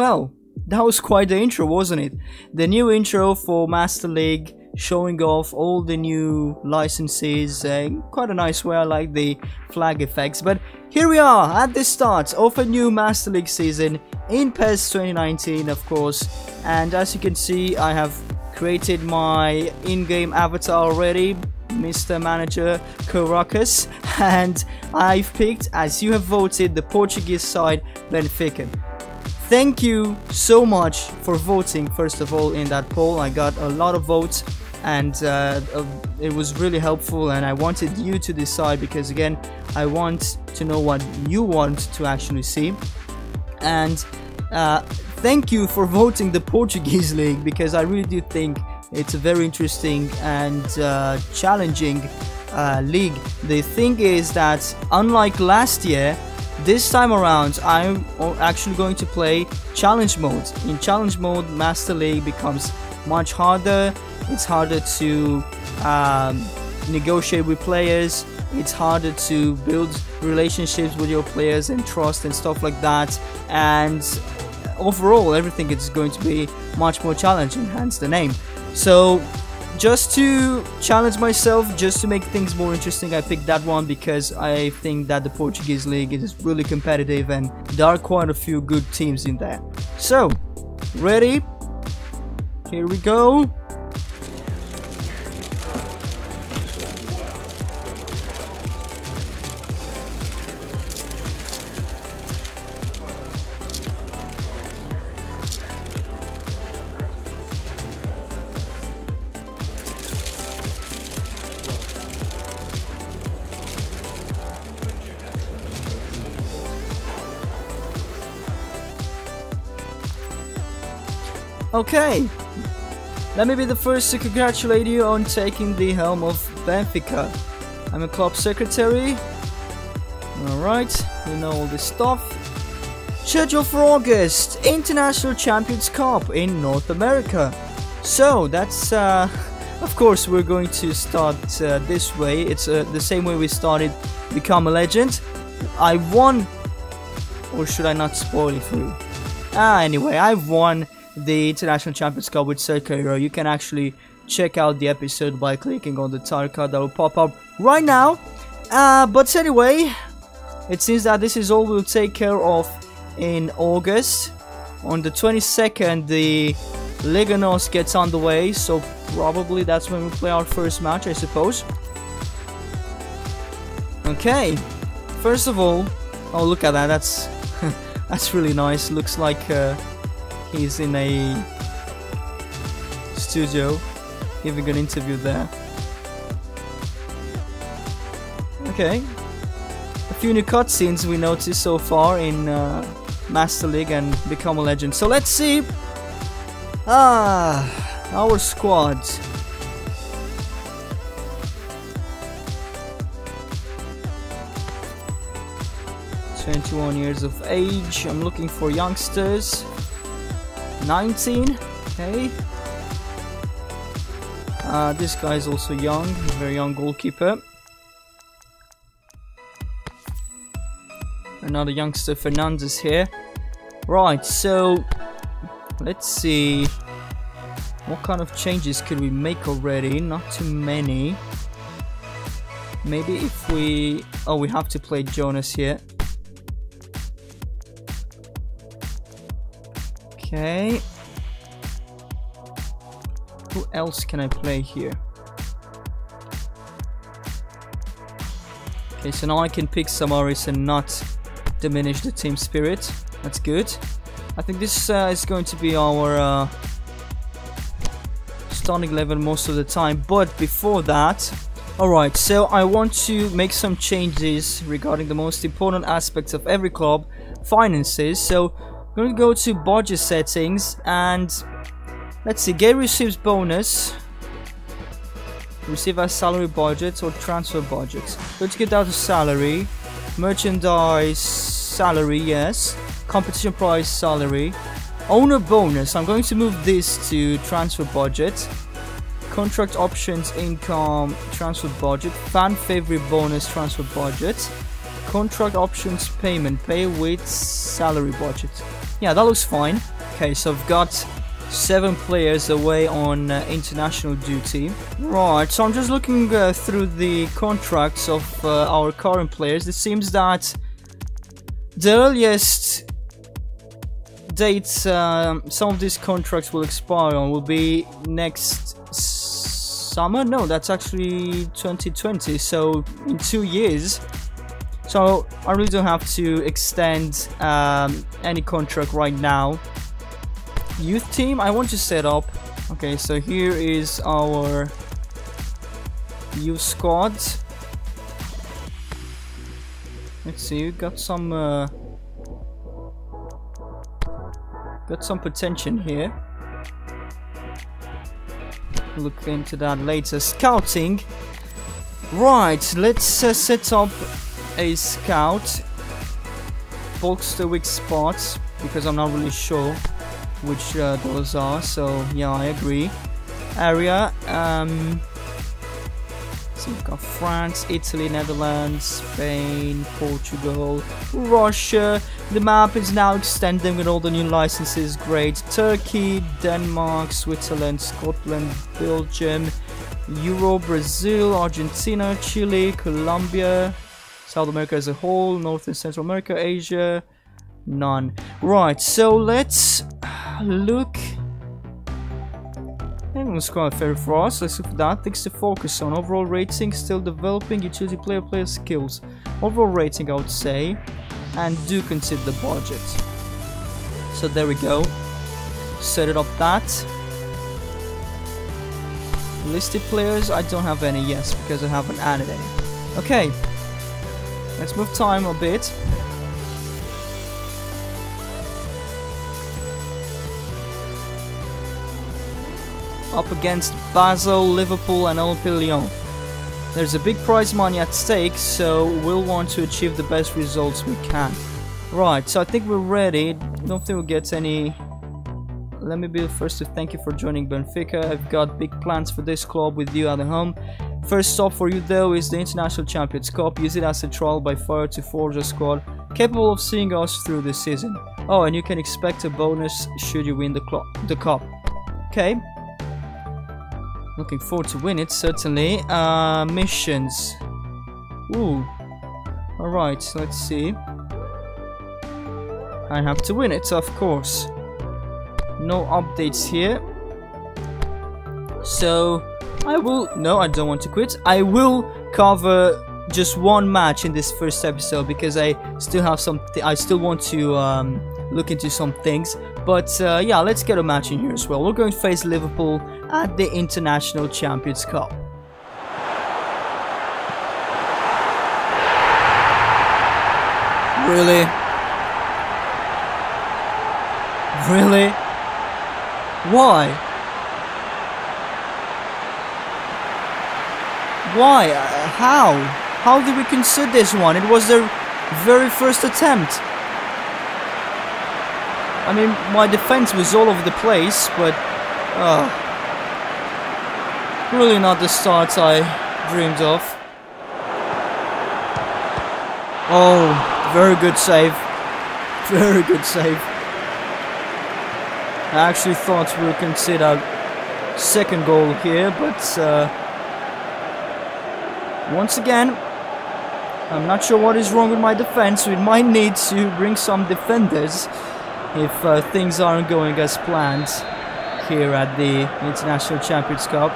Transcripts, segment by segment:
well, that was quite the intro, wasn't it? The new intro for Master League showing off all the new licenses uh, quite a nice way I like the flag effects but here we are at the start of a new Master League season in PES 2019 of course and as you can see I have created my in-game avatar already Mr. Manager Corocus and I've picked as you have voted the Portuguese side Benfica thank you so much for voting first of all in that poll. I got a lot of votes and uh, uh, it was really helpful and i wanted you to decide because again i want to know what you want to actually see. And uh, thank you for voting the portuguese league because i really do think it's a very interesting and uh, challenging uh, league. The thing is that unlike last year this time around, I'm actually going to play challenge mode. In challenge mode, Master League becomes much harder. It's harder to um, negotiate with players. It's harder to build relationships with your players and trust and stuff like that. And overall, everything is going to be much more challenging, hence the name. So just to challenge myself, just to make things more interesting, I picked that one because I think that the Portuguese league is really competitive and there are quite a few good teams in there. So, ready? Here we go. Okay, let me be the first to congratulate you on taking the helm of Benfica. I'm a club secretary. Alright, we know all this stuff. Schedule for August, International Champions Cup in North America. So, that's, uh, of course, we're going to start uh, this way. It's uh, the same way we started Become a Legend. I won, or should I not spoil it for you? Ah, anyway, I've won the International Champions Cup with Hero, you can actually check out the episode by clicking on the title card that will pop up right now. Uh, but anyway, it seems that this is all we'll take care of in August. On the 22nd, the Liga NOS gets underway, so probably that's when we play our first match, I suppose. Okay, first of all, oh look at that, that's that's really nice. Looks like uh, he's in a studio giving an interview there. Okay. A few new cutscenes we noticed so far in uh, Master League and Become a Legend. So let's see. Ah, our squad. Twenty-one years of age. I'm looking for youngsters. 19 okay uh, this guy is also young very young goalkeeper. Another youngster Fernandes here. Right so let's see. What kind of changes could we make already? Not too many. Maybe if we oh we have to play Jonas here Okay. Who else can I play here? Okay, so now I can pick Samaris and not diminish the team spirit. That's good. I think this uh, is going to be our uh, starting level most of the time. But before that, alright, so I want to make some changes regarding the most important aspects of every club, finances. So I'm to go to budget settings and let's see, get receives bonus. Receive a salary budget or transfer budget. Let's get down to salary. Merchandise salary, yes. Competition price salary. Owner bonus. I'm going to move this to transfer budget. Contract options income transfer budget. Fan favorite bonus transfer budget. Contract options payment. Pay with salary budget. yeah, that looks fine. Okay, so I've got seven players away on uh, international duty. Right, so I'm just looking uh, through the contracts of uh, our current players. It seems that the earliest dates um, some of these contracts will expire on will be next summer. No, that's actually 2020, so in two years. So I really don't have to extend um, any contract right now. Youth team I want to set up. Okay so here is our youth squad. Let's see we got some uh, got some potential here. Look into that later. Scouting. Right let's uh, set up a scout box the weak spots because I'm not really sure which uh, those are so yeah I agree area um so we've got France, Italy, Netherlands, Spain, Portugal, Russia. The map is now extending with all the new licenses. Great. Turkey, Denmark, Switzerland, Scotland, Belgium, Euro, Brazil, Argentina, Chile, Colombia, South America as a whole, North and Central America, Asia, none. Right, so let's look. Let's quite fair for us. Let's look for that. Things to focus on. Overall rating, still developing. Utility player player skills. Overall rating, I would say. And do consider the budget. So there we go. Set it up that. Listed players, I don't have any, yes, because I haven't added any. Okay. Let's move time a bit. up against Basel, Liverpool and Olympique Lyon. There's a big prize money at stake, so we'll want to achieve the best results we can. Right, so I think we're ready. Don't think we'll get any... Let me be the first to thank you for joining Benfica. I've got big plans for this club with you at home. First stop for you though is the International Champions Cup. Use it as a trial by fire to forge a squad capable of seeing us through the season. Oh, and you can expect a bonus should you win the, the cup. Okay, Looking forward to win it, certainly. Uh, missions. Ooh. Alright, let's see. I have to win it, of course. No updates here. So, I will... No, I don't want to quit. I will cover just one match in this first episode because I still have some... I still want to um, look into some things. But uh, yeah, let's get a match in here as well. We're going to face Liverpool at the International Champions Cup. Really? Really? Why? Why? Uh, how? How did we consider this one? It was their very first attempt. I mean, my defense was all over the place, but... Uh, Really not the start I dreamed of. Oh, very good save. Very good save. I actually thought we would concede consider second goal here, but uh, once again, I'm not sure what is wrong with my defense. We might need to bring some defenders if uh, things aren't going as planned here at the International Champions Cup.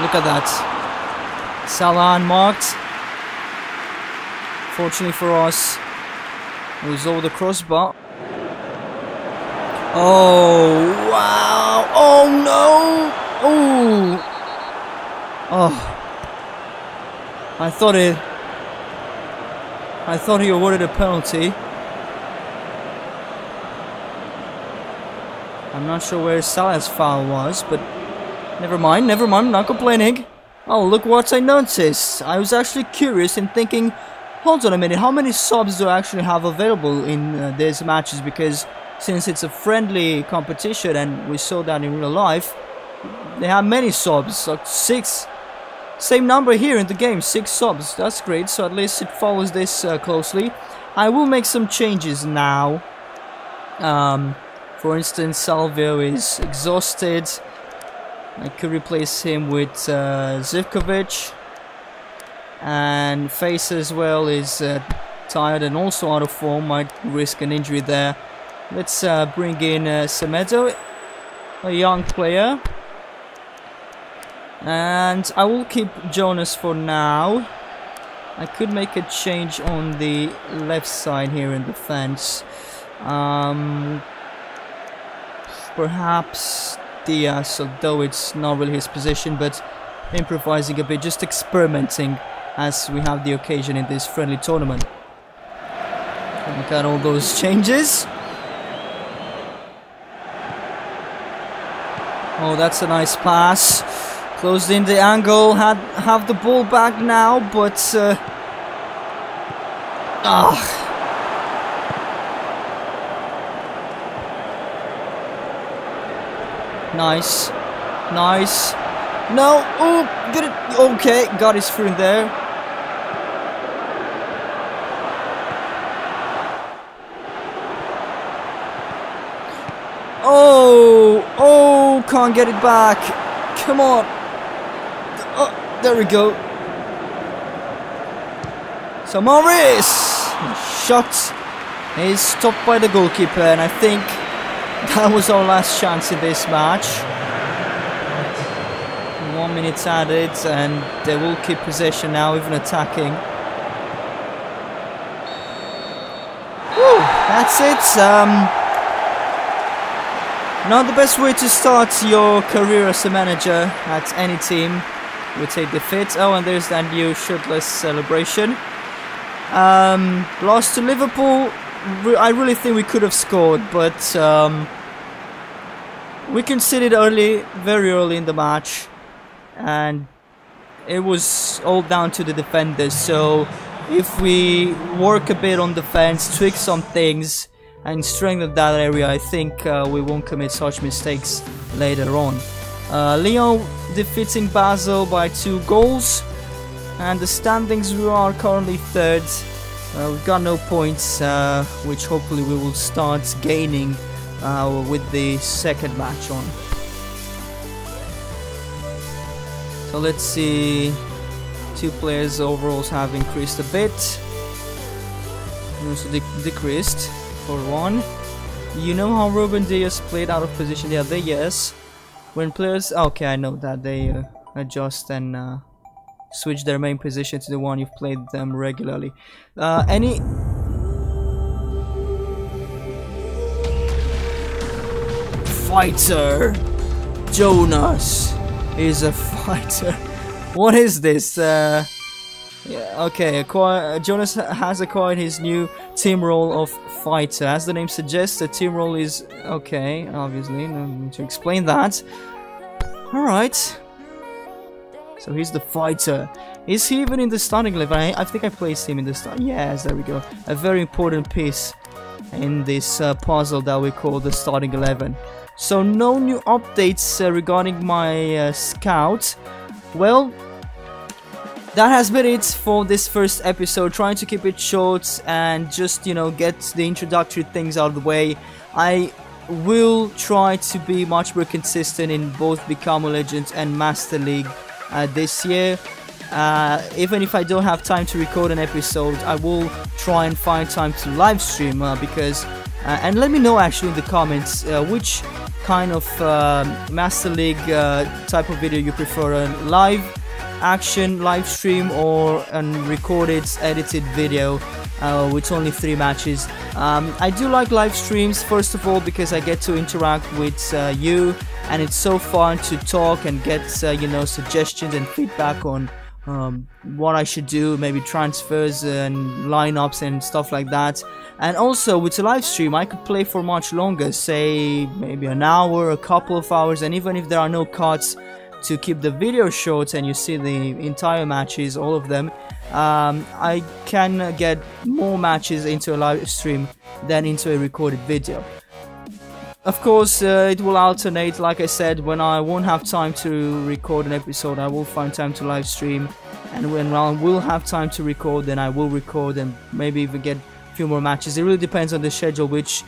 Look at that. Salah unmarked. Fortunately for us, it was over the crossbar. Oh, wow. Oh, no. Oh. Oh. I thought it... I thought he awarded a penalty. I'm not sure where Salah's foul was, but Never mind, never mind, I'm not complaining. Oh, look what I noticed. I was actually curious and thinking, hold on a minute, how many subs do I actually have available in uh, these matches? Because since it's a friendly competition and we saw that in real life, they have many subs, six, same number here in the game, 6 subs. That's great, so at least it follows this uh, closely. I will make some changes now. Um, for instance, Salvio is exhausted. I could replace him with uh, Zivkovic. And Fejsa as well is uh, tired and also out of form. Might risk an injury there. Let's uh, bring in uh, Semedo, a young player. And I will keep Jonas for now. I could make a change on the left side here in defense. Um, perhaps Dias, although it's not really his position, but improvising a bit, just experimenting as we have the occasion in this friendly tournament. Look at all those changes. Oh, that's a nice pass. Closed in the angle, had have the ball back now, but uh, ah. Nice, nice. No, oh, get it. Okay, got his through there. Oh, oh, can't get it back. Come on. Oh, there we go. So Morris shot is stopped by the goalkeeper and I think that was our last chance in this match. One minute added and they will keep possession now even attacking. Whew, that's it. Um, not the best way to start your career as a manager at any team take the fit. Oh, and there's that new shirtless celebration. Um, lost to Liverpool. I really think we could have scored, but um, we conceded early, very early in the match, and it was all down to the defenders. So if we work a bit on defense, tweak some things, and strengthen that area, I think uh, we won't commit such mistakes later on. Uh, Lyon defeating Basel by two goals. And the standings we are currently third. Uh, we've got no points, uh, which hopefully we will start gaining uh, with the second match on. So let's see. Two players' overalls have increased a bit. Also de decreased for one. You know how Ruben Dias played out of position the other? Yes. When players... Okay, I know that. They uh, adjust and uh, switch their main position to the one you've played them regularly. Uh, any... Fighter! Jonas is a fighter. what is this? Uh, yeah, okay, acquire, uh, Jonas has acquired his new team role of fighter. As the name suggests, the team role is... Okay, obviously, no need to explain that. Alright. So he's the fighter. Is he even in the starting eleven? I, I think I placed him in the start. Yes, there we go. A very important piece in this uh, puzzle that we call the starting 11. So no new updates uh, regarding my uh, scout. Well, that has been it for this first episode. Trying to keep it short and just you know get the introductory things out of the way. I will try to be much more consistent in both become a legend and master league uh, this year. Uh, even if I don't have time to record an episode, I will try and find time to live stream uh, because, uh, and let me know actually in the comments uh, which kind of uh, Master League type of video you prefer, live action live stream or a recorded edited video uh, with only three matches. Um, I do like live streams first of all because I get to interact with uh, you and it's so fun to talk and get uh, you know suggestions and feedback on um, what I should do, maybe transfers and lineups and stuff like that. And also with a live stream, I could play for much longer, say maybe an hour, a couple of hours, and even if there are no cuts, to keep the video short and you see the entire matches, all of them, um, I can get more matches into a live stream than into a recorded video. of course, uh, it will alternate. Like I said, when I won't have time to record an episode, I will find time to live stream. And when I will have time to record, then I will record and maybe even get a few more matches. It really depends on the schedule, which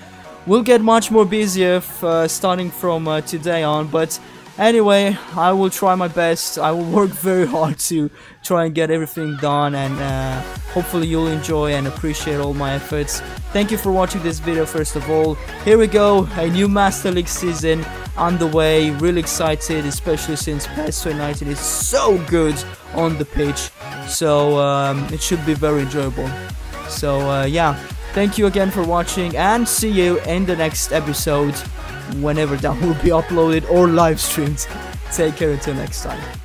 will get much more busier uh, starting from uh, today on. But Anyway, I will try my best. I will work very hard to try and get everything done and uh, hopefully you'll enjoy and appreciate all my efforts. Thank you for watching this video first of all. Here we go, a new Master League season underway. Really excited, especially since PES 2019 is so good on the pitch. So um, it should be very enjoyable. So uh, yeah, thank you again for watching and see you in the next episode whenever that will be uploaded or live streamed. Take care until next time.